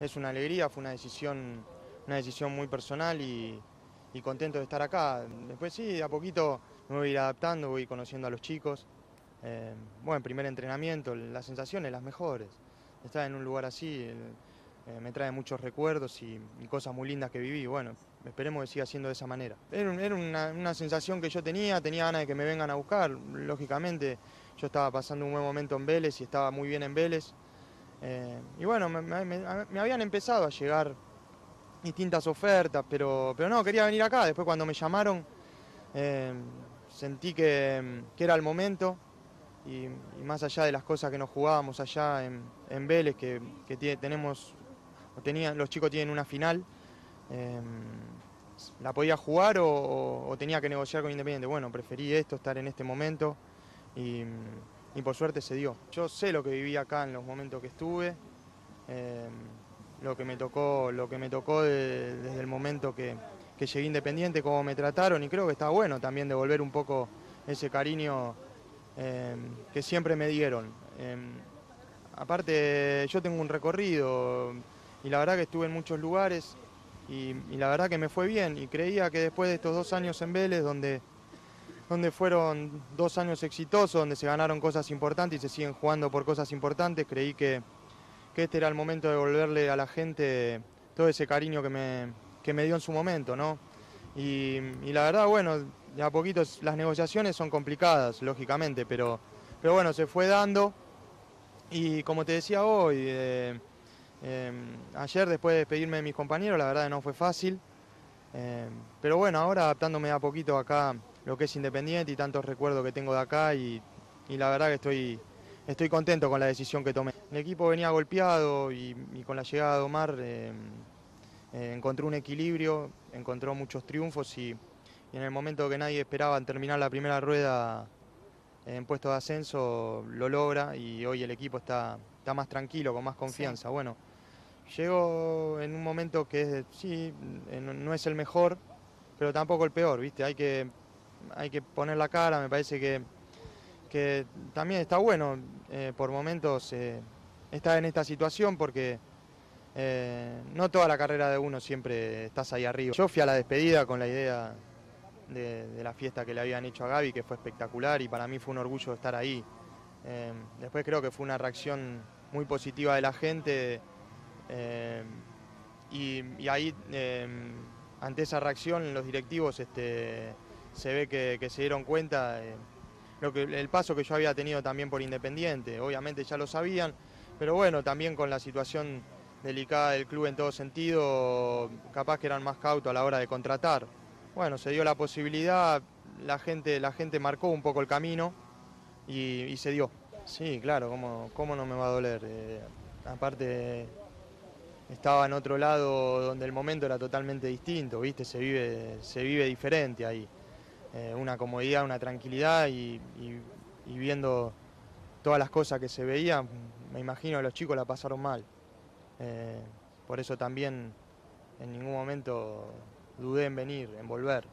Es una alegría, fue una decisión, una decisión muy personal y, contento de estar acá. Después sí, de a poquito me voy a ir adaptando, voy conociendo a los chicos. Eh, bueno, primer entrenamiento, las sensaciones las mejores. Estar en un lugar así eh, me trae muchos recuerdos y, cosas muy lindas que viví. Bueno, esperemos que siga siendo de esa manera. Era, era una, una, sensación que yo tenía, tenía ganas de que me vengan a buscar. Lógicamente, yo estaba pasando un buen momento en Vélez y estaba muy bien en Vélez. Eh, y bueno, me, habían empezado a llegar distintas ofertas, pero, pero no, quería venir acá. Después cuando me llamaron, eh, sentí que, que, era el momento. Y, más allá de las cosas que nos jugábamos allá en, en Vélez, que, que tenemos, tenían, los chicos tienen una final, eh, la podía jugar o, o, tenía que negociar con Independiente. Bueno, preferí esto, estar en este momento. Y por suerte se dio. Yo sé lo que viví acá en los momentos que estuve, eh, lo que me tocó, lo que me tocó de, desde el momento que, que, llegué independiente, cómo me trataron y creo que está bueno también devolver un poco ese cariño eh, que siempre me dieron. Eh, aparte yo tengo un recorrido y la verdad que estuve en muchos lugares y, y la verdad que me fue bien y creía que después de estos dos años en Vélez donde donde fueron dos años exitosos, donde se ganaron cosas importantes y se siguen jugando por cosas importantes. Creí que, que este era el momento de devolverle a la gente todo ese cariño que me, que me dio en su momento, ¿no? Y, la verdad, bueno, de a poquito las negociaciones son complicadas, lógicamente, pero, pero bueno, se fue dando. Y como te decía hoy, eh, eh, ayer después de despedirme de mis compañeros, la verdad no fue fácil. Eh, pero bueno, ahora adaptándome a poquito acá lo que es Independiente y tantos recuerdos que tengo de acá y, y la verdad que estoy, estoy contento con la decisión que tomé. El equipo venía golpeado y, y con la llegada de Omar eh, eh, encontró un equilibrio, encontró muchos triunfos y, y, en el momento que nadie esperaba terminar la primera rueda en puesto de ascenso lo logra y hoy el equipo está, está más tranquilo, con más confianza. Sí. Bueno, llegó en un momento que sí, no es el mejor, pero tampoco el peor, ¿viste? Hay que hay que poner la cara, me parece que, que también está bueno eh, por momentos eh, estar en esta situación porque eh, no toda la carrera de uno siempre estás ahí arriba. Yo fui a la despedida con la idea de, la fiesta que le habían hecho a Gaby, que fue espectacular y para mí fue un orgullo estar ahí. Después creo que fue una reacción muy positiva de la gente y, y, ahí ante esa reacción los directivos este, se ve que, se dieron cuenta eh, lo que, el paso que yo había tenido también por Independiente. Obviamente ya lo sabían, pero bueno, también con la situación delicada del club en todo sentido, capaz que eran más cautos a la hora de contratar. Bueno, se dio la posibilidad, la gente, la gente marcó un poco el camino y, y se dio. Sí, claro, ¿cómo, cómo no me va a doler? Eh, aparte, estaba en otro lado donde el momento era totalmente distinto, ¿viste? Se vive, se vive diferente ahí eh, una comodidad, una tranquilidad y, viendo todas las cosas que se veían, me imagino los chicos la pasaron mal. Eh, por eso también en ningún momento dudé en venir, en volver.